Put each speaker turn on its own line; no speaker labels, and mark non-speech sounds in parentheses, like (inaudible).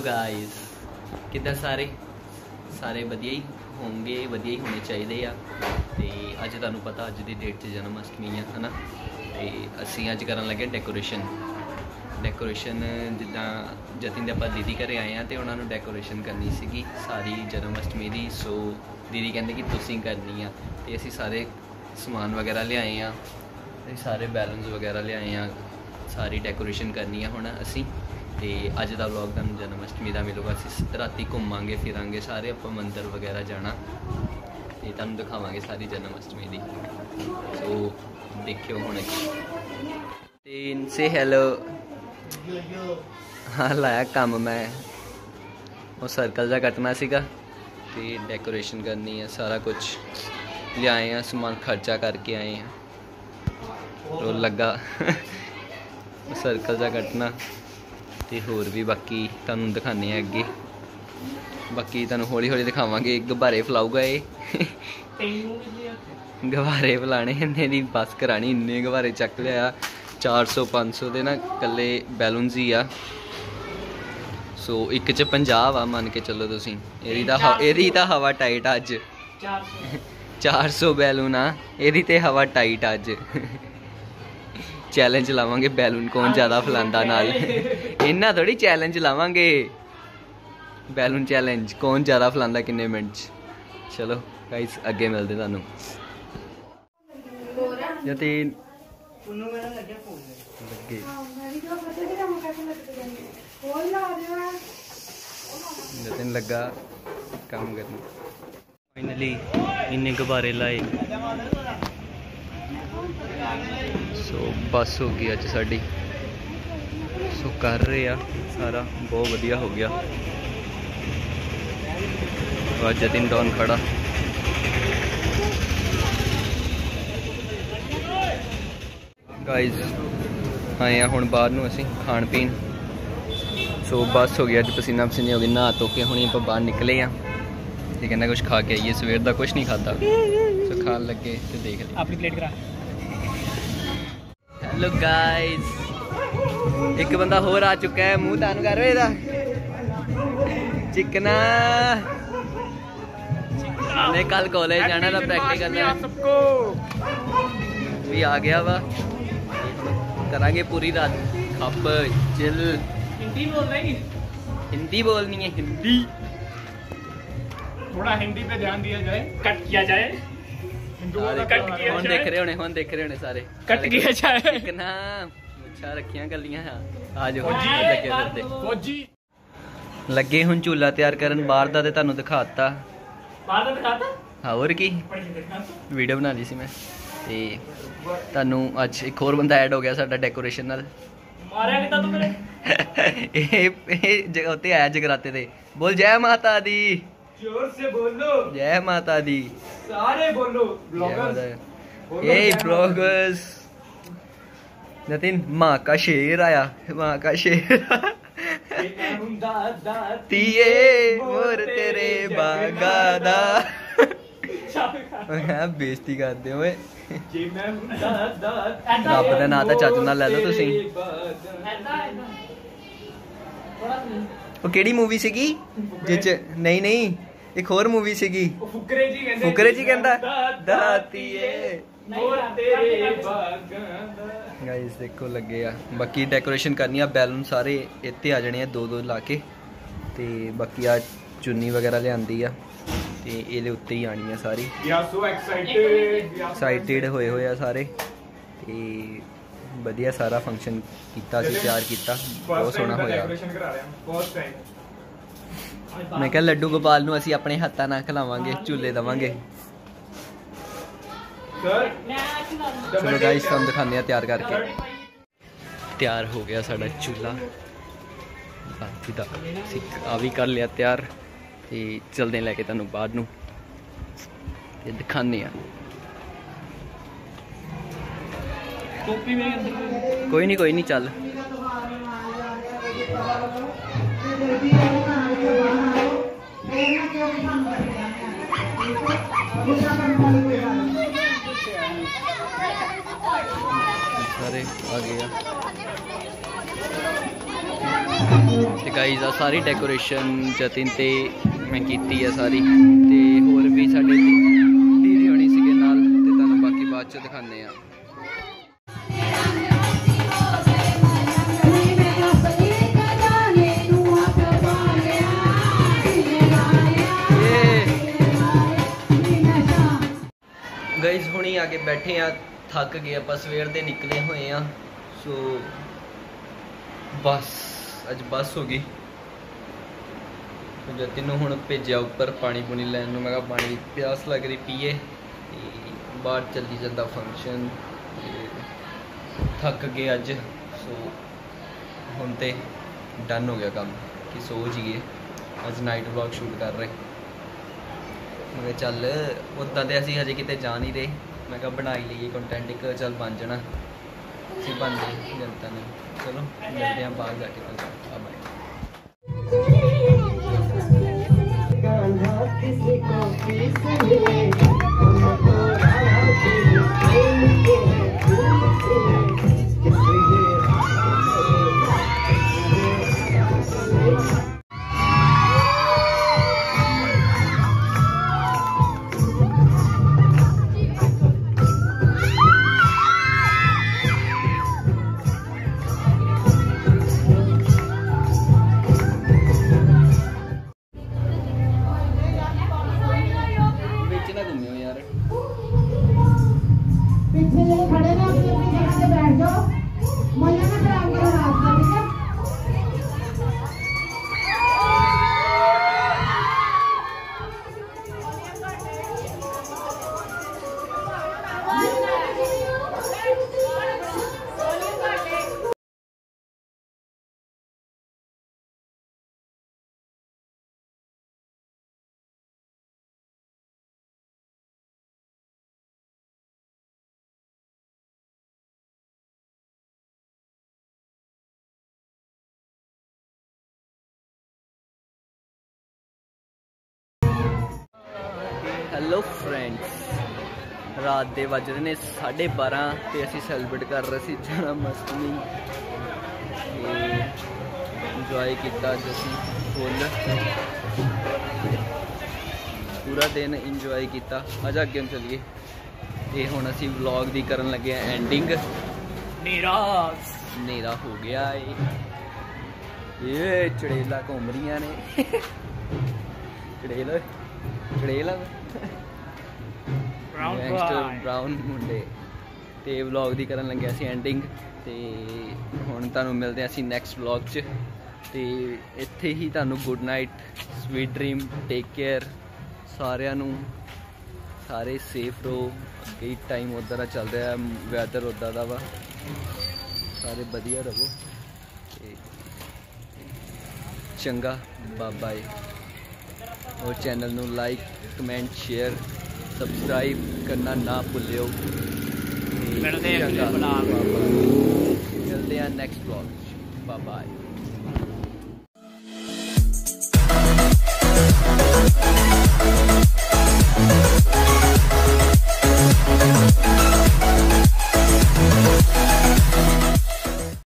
Hello guys ਕਿੱਦਾਂ ਸਾਰੇ? ਸਾਰੇ ਵਧੀਆ ਹੀ ਹੋਣਗੇ, ਵਧੀਆ ਹੀ ਹੋਣੇ ਚਾਹੀਦੇ ਆ। ਤੇ ਅੱਜ ਤੁਹਾਨੂੰ ਪਤਾ, ਅੱਜ ਦੀ ਡੇਟ 'ਚ ਜਨਮ ਅਸ਼ਟਮੀ ਆ, ਹਨਾ? ਤੇ ਅਸੀਂ ਅੱਜ ਕਰਨ ਲੱਗੇ ਡੈਕੋਰੇਸ਼ਨ ਡੈਕੋਰੇਸ਼ਨ ਜਿੱਦਾਂ ਜਤਿਨ ਦੇ ਆਪਾਂ ਦੀਦੀ ਘਰੇ ਆਏ ਆ ਤੇ ਉਹਨਾਂ ਨੂੰ ਡੈਕੋਰੇਸ਼ਨ ਕਰਨੀ ਸੀਗੀ ਸਾਰੀ ਜਨਮ ਅਸ਼ਟਮੀ ਦੀ। ਸੋ ਦੀਦੀ ਕਹਿੰਦੇ ਕਿ ਤੁਸੀਂ ਕਰਨੀ ਆ। ਤੇ ਅਸੀਂ ਸਾਰੇ ਸਮਾਨ ਵਗੈਰਾ ਲਿਆਏ ਆ। ਤੇ ਸਾਰੇ ਬੈਲੂਨਸ ਵਗੈਰਾ ਲਿਆਏ ਆ। ਸਾਰੀ ਡੈਕੋਰੇਸ਼ਨ ਕਰਨੀ ਆ ਹੁਣ ਅਸੀਂ। ਤੇ ਅੱਜ ਦਾ ਵਲੌਗ ਤੁਹਾਨੂੰ ਜਨਮ ਅਸ਼ਟਮੀ ਦਾ ਮਿਲੂਗਾ। ਅਸੀਂ ਰਾਤੀ ਘੁੰਮਾਂਗੇ, ਫਿਰਾਂਗੇ, ਸਾਰੇ ਆਪਾਂ ਮੰਦਿਰ ਵਗੈਰਾ ਜਾਣਾ। ਤੇ ਤੁਹਾਨੂੰ ਦਿਖਾਵਾਂਗੇ ਸਾਰੀ ਜਨਮ ਅਸ਼ਟਮੀ ਦੀ। ਸੋ ਦੇਖਿਓ ਹੁਣ ਤੇ ਸੇ ਹੈਲੋ ਹਾਂ, ਲਾਇਆ ਕੰਮ ਮੈਂ। ਉਹ ਸਰਕਲ ਦਾ ਕੱਟਣਾ ਸੀਗਾ। ਤੇ ਡੈਕੋਰੇਸ਼ਨ ਕਰਨੀ ਹੈ ਸਾਰਾ ਕੁਝ ਲਿਆਏ ਆ, ਸਮਾਨ ਖਰਚਾ ਕਰਕੇ ਆਏ ਆ। (laughs) ਉਹ ਲੱਗਾ। ਸਰਕਲ ਦਾ ਕੱਟਣਾ। ਤੇ ਹੋਰ ਵੀ ਬਾਕੀ ਤੁਹਾਨੂੰ ਦਿਖਾਣੇ ਆ ਅੱਗੇ। ਬਾਕੀ ਤੁਹਾਨੂੰ ਹੌਲੀ ਹੌਲੀ ਦਿਖਾਵਾਂਗੇ ਗੁਬਾਰੇ ਫਲਾਊਗਾ ਇਹ। ਗੁਬਾਰੇ ਫਲਾਣੇ ਇੰਨੇ ਦੀ ਬਸ ਕਰਾਣੀ ਇੰਨੇ ਗੁਬਾਰੇ ਚੱਕ ਲਿਆ। 400 500 ਦੇ ਨਾ ਕੱਲੇ ਬੈਲੂਨਸ ਹੀ ਆ। ਸੋ ਇੱਕ ਚ 50 ਆ ਮੰਨ ਕੇ ਚੱਲੋ ਤੁਸੀਂ। ਇਹਦੀ ਤਾਂ ਹ- ਇਹਦੀ ਤਾਂ ਹਵਾ ਟਾਈਟ ਆ ਅੱਜ। 400 ਬੈਲੂਨ ਆ ਇਹਦੀ ਤੇ ਹਵਾ ਟਾਈਟ ਆ ਅੱਜ। ਚੈਲੰਜ ਲਾਵਾਂਗੇ ਬੈਲੂਨ ਕੌਣ ਜ਼ਿਆਦਾ ਫਲਾਂਦਾ ਨਾਲ। ਇੰਨਾ ਥੋੜੀ ਚੈਲੰਜ ਲਾਵਾਂਗੇ। ਬੈਲੂਨ ਚੈਲੰਜ ਕੌਣ ਜ਼ਿਆਦਾ ਫਲਾਂਦਾ ਕਿੰਨੇ ਮਿੰਟ ਚ। ਚਲੋ ਗਾਇਸ ਅੱਗੇ ਮਿਲਦੇ ਤੁਹਾਨੂੰ। ਯਤੀਨ ਲੱਗੇ। ਜਤਨ ਲੱਗਾ ਕੰਮ ਕਰਨ। ਫਾਈਨਲੀ ਇੰਨੇ ਗੁਬਾਰੇ ਲਾਏ। ਸੋ ਬੱਸ ਹੋ ਗਈ ਅੱਜ ਸਾਡੀ ਸੋ ਕਰ ਰਹੇ ਆ ਸਾਰਾ ਬਹੁਤ ਵਧੀਆ ਹੋ ਗਿਆ ਅੱਜ ਜਤਿਨ ਡੌਨ ਖੜਾ ਗਾਇਜ਼ ਆਏ ਆ ਹੁਣ ਬਾਹਰ ਨੂੰ ਅਸੀਂ ਖਾਣ ਪੀਣ ਸੋ ਬੱਸ ਹੋ ਗਿਆ ਅੱਜ ਪਸੀਨਾ ਪਸੀਨੇ ਹੋ ਗਏ ਨਹਾ ਧੋ ਕੇ ਹੁਣੀ ਆਪਾਂ ਬਾਹਰ ਨਿਕਲੇ ਆ ਤੇ ਕਹਿੰਦਾ ਕੁਝ ਖਾ ਕੇ ਆਈਏ ਸਵੇਰ ਦਾ ਕੁਝ ਨਹੀਂ ਖਾਦਾ ਸੋ ਖਾਣ ਲੱਗੇ ਤੇ ਦੇਖ ਲਈ
ਆਪਣੀ ਪਲੇਟ ਕਰਾ
ਹੈਲੋ ਗਾਇਸ ਇੱਕ ਬੰਦਾ ਹੋਰ ਆ ਚੁੱਕਾ ਹੈ ਮੂੰਹ ਤਾਨੂੰ ਕਰ ਵੇ ਇਹਦਾ ਚਿਕਨਾ ਨੇ ਕੱਲ ਕਾਲਜ ਜਾਣਾ ਦਾ ਪ੍ਰੈਕਟੀਕਲ ਹੈ
ਸਭਕੋ
ਵੀ ਆ ਗਿਆ ਵਾ ਕਰਾਂਗੇ ਪੂਰੀ ਰਾਤ ਖੱਪ ਚਿਲ
हिंदी बोल रही
ਹਿੰਦੀ ਬੋਲਣੀ ਹੈ ਹਿੰਦੀ
थोड़ा हिंदी पे ध्यान दिया जाए कट किया जाए ਕੱਟ ਗਿਆ
ਹੁਣ ਦੇਖ ਰਹੇ ਹੋਣੇ ਹੁਣ ਦੇਖ ਰਹੇ ਹੋਣੇ ਸਾਰੇ।
ਕੱਟ ਗਿਆ ਚਾਹੇ।
ਇੱਕ ਨਾ ਰੱਖੀਆਂ ਗੱਲੀਆਂ ਆ ਜਾਓ। ਲੱਗੇ ਸਿਰ
ਤੇ ਫੌਜੀ।
ਲੱਗੇ ਹੁਣ ਝੂਲਾ ਤਿਆਰ ਕਰਨ ਬਾਹਰ ਦਾ ਤੇ ਤੁਹਾਨੂੰ ਦਿਖਾਤਾ।
ਬਾਹਰ ਦਾ
ਦਿਖਾਤਾ? ਹੋਰ ਕੀ? ਵੀਡੀਓ ਬਣਾ ਲਈ ਸੀ ਮੈਂ। ਤੇ ਤੁਹਾਨੂੰ ਅੱਜ ਇੱਕ ਹੋਰ ਬੰਦਾ ਐਡ ਹੋ ਗਿਆ ਸਾਡਾ ਡੈਕੋਰੇਸ਼ਨ ਨਾਲ।
ਮਾਰਿਆ ਕਿਤਾ ਤੂੰ ਮੇਰੇ? (laughs)
ਇਹ ਇਹ ਜਗ੍ਹਾ ਤੇ ਆਇਆ ਜਗਰਾਤੇ ਤੇ। ਬੋਲ ਜੈ ਮਾਤਾ ਦੀ।
जोर से बोलो
ਜੈ ਮਾਤਾ ਦੀ
सारे बोलो
ਜੈ ਮਾਤਾ ਦੀ। ਇਹ ਬਲੌਗਰਸ ਨਤਿਨ ਮਾਂ ਕਾ ਸ਼ੇਰ ਆਇਆ ਮਾਂ ਕਾ ਸ਼ੇਰ ਤੀਏ ਮੋਰ ਤੇਰੇ ਬਾਗਾ ਦਾ ਮੈਂ ਬੇਇੱਜ਼ਤੀ ਕਰਦੇ ਓਏ
ਜੀ ਮੈਂ ਹੁੰਦਾ ਦਾ
ਰੱਬ ਦਾ ਨਾਂ ਤਾਂ ਚੱਜ ਨਾਲ ਲੈ ਲਓ ਤੁਸੀਂ। ਉਹ ਕਿਹੜੀ ਮੂਵੀ ਸੀਗੀ ਜਿਹ ਚ ਨਹੀਂ ਨਹੀਂ ਇੱਕ ਹੋਰ ਮੂਵੀ ਸੀਗੀ।
ਫੁਕਰੇ ਜੀ ਕਹਿੰਦੇ
ਫੁਕਰੇ ਜੀ ਕਹਿੰਦਾ ਦਾਤੀਏ
ਮੋਰ ਤੇਰੇ ਬਾਗਾਂ ਦਾ।
ਗਾਇਸ ਦੇਖੋ ਲੱਗੇ ਆ। ਬਾਕੀ ਡੈਕੋਰੇਸ਼ਨ ਕਰਨੀ ਆ ਬੈਲੂਨ ਸਾਰੇ ਇੱਥੇ ਆ ਜਾਣੇ ਆ ਦੋ ਦੋ ਲਾ ਕੇ। ਤੇ ਬਾਕੀ ਆ ਚੁੰਨੀ ਵਗੈਰਾ ਲਿਆਂਦੀ ਆ। ਤੇ ਇਹਦੇ ਉੱਤੇ ਹੀ ਆਣੀ ਆ ਸਾਰੀ।
are so excited.
ਐਕਸਾਈਟਿਡ ਹੋਏ ਹੋਏ ਆ ਸਾਰੇ। ਤੇ ਵਧੀਆ ਸਾਰਾ ਫੰਕਸ਼ਨ ਕੀਤਾ ਸੀ ਤਿਆਰ ਕੀਤਾ। ਬਹੁਤ ਸੋਹਣਾ ਹੋਇਆ।
ਡੈਕੋਰੇਸ਼ਨ ਕਰਾ ਰਹੇ ਹਾਂ ਫਸਟ ਟਾਈਮ
ਮੈਂ ਕਿਹਾ ਲੱਡੂ ਗੋਪਾਲ ਨੂੰ ਅਸੀਂ ਆਪਣੇ ਹੱਥਾਂ ਨਾਲ ਖਿਲਾਵਾਂਗੇ ਝੂਲੇ ਦਵਾਂਗੇ। ਚਲੋ ਗਾਇਸ ਤੁਹਾਨੂੰ ਦਿਖਾਉਂਦੇ ਆ ਤਿਆਰ ਕਰਕੇ। ਤਿਆਰ ਹੋ ਗਿਆ ਸਾਡਾ ਚੂਲਾ ਬਾਕੀ ਦਾ ਆ ਵੀ ਕਰ ਲਿਆ ਤਿਆਰ ਤੇ ਚਲਦੇ ਲੈ ਕੇ ਤੁਹਾਨੂੰ ਬਾਹਰ ਨੂੰ। ਤੇ ਦਿਖਾਉਂਦੇ ਆ
ਟੋਪੀ ਮੇਰੇ ਅੰਦਰ
ਕੋਈ ਨਹੀਂ ਕੋਈ ਨਹੀਂ ਚੱਲ। ਸਾਰੇ ਆ ਗਏ ਆ। ਤੇ ਗਾਈਜ਼ ਆ ਸਾਰੀ ਡੈਕੋਰੇਸ਼ਨ ਜਤਿਨ ਤੇ ਮੈਂ ਕੀਤੀ ਆ ਸਾਰੀ। ਤੇ ਹੋਰ ਵੀ ਸਾਡੇ ਕੇ ਬੈਠੇ ਆ, ਥੱਕ ਗਏ, ਆਪਾਂ ਸਵੇਰ ਦੇ ਨਿਕਲੇ ਹੋਏ ਆ। ਸੋ ਬਸ, ਅੱਜ ਬੱਸ ਹੋ ਗਈ। ਜਤਿਨ ਨੂੰ ਹੁਣ ਭੇਜਿਆ ਉੱਪਰ ਪਾਣੀ ਪੂਣੀ ਲੈਣ ਨੂੰ। ਮੈਂ ਕਿਹਾ ਪਾਣੀ ਪਿਆਸ ਲੱਗ ਰਹੀ ਪੀਏ ਬਾਹਰ ਚੱਲੀ ਜਾਂਦਾ ਫੰਕਸ਼ਨ ਥੱਕ ਗਏ ਅੱਜ। ਸੋ ਹੁਣ ਤੇ ਡਨ ਹੋ ਗਿਆ ਕੰਮ। ਕਿ ਸੋ ਜੀਏ। ਅੱਜ ਨਾਈਟ ਵਲੌਗ ਸ਼ੂਟ ਕਰ ਰਹੇ। ਮੈਂ ਚੱਲ ਉਦਾਂ ਤੇ ਅਸੀਂ ਹਜੇ ਕਿਤੇ ਜਾ ਨਹੀਂ ਰਹੇ। ਮੈਂ ਕਿਹਾ ਬਣਾਈ ਹੀ ਲਈਏ ਕੰਟੈਂਟ ਇੱਕ ਚੱਲ ਬਣ ਜਾਣਾ। ਸੀ ਬਣ ਗਈ ਜਨਤਾ ਨੇ ਚਲੋ, ਮਿਲਦੇ ਹਾਂ ਬਾਹਰ ਜਾ ਕੇ ਤਾਂ ਬਾਏ ਵਿੱਚ ਹੈਲੋ ਫਰੈਂਡਸ ਰਾਤ ਦੇ ਵੱਜ ਰਹੇ ਨੇ 12:30 ਤੇ ਅਸੀਂ ਸੈਲੀਬ੍ਰੇਟ ਕਰ ਰਹੇ ਸੀ ਅਸ਼ਟਮੀ ਤੇ ਇੰਜੋਏ ਕੀਤਾ ਅੱਜ ਅਸੀਂ ਫੁੱਲ ਪੂਰਾ ਦਿਨ ਇੰਜੋਏ ਕੀਤਾ। ਅੱਜ ਅੱਗੇ ਨੂੰ ਚੱਲੀਏ। ਤੇ ਹੁਣ ਅਸੀਂ ਵਲੌਗ ਦੀ ਕਰਨ ਲੱਗੇ ਆ ਐਂਡਿੰਗ
ਨਿਰਾਸ।
ਹਨੇਰਾ ਹੋ ਗਿਆ ਏ। ਇਹ ਚੜੇਲਾ ਘੁੰਮ ਰਹੀਆਂ ਨੇ। ਚੜੇਲ। ਚੜੇਲ
Brown
ਗੈਂਗਸਟਰ. ਬ੍ਰਾਊਨ ਮੁੰਡੇ। ਤੇ ਵਲੌਗ ਦੀ ਕਰਨ ਲੱਗਿਆ ਸੀ ਐਂਡਿੰਗ ਤੇ ਹੁਣ ਤੁਹਾਨੂੰ ਮਿਲਦੇ ਅਸੀਂ ਨੈਕਸਟ ਵਲੌਗ 'ਚ। ਤੇ ਇੱਥੇ ਹੀ ਤੁਹਾਨੂੰ good night sweet dream take care ਸਾਰਿਆਂ ਨੂੰ। ਸਾਰੇ ਸੇਫ ਰਹੋ। ਕਈ ਟਾਈਮ ਉਦਾਂ ਦਾ ਚੱਲ ਰਿਹਾ ਵੈਦਰ ਉਦਾਂ ਦਾ ਵਾ। ਸਾਰੇ ਵਧੀਆ ਰਹੋ। ਤੇ ਚੰਗਾ ਬਾਏ ਔਰ ਚੈਨਲ ਨੂੰ ਲਾਈਕ ਕਮੈਂਟ ਸ਼ੇਅਰ ਸਬਸਕ੍ਰਾਈਬ ਕਰਨਾ ਨਾ ਭੁੱਲਿਓ।
ਮਿਲਦੇ ਅਗਲੇ
ਆ ਨੈਕਸਟ ਵਲੌਗ ਬਾਏ ਬਾਏ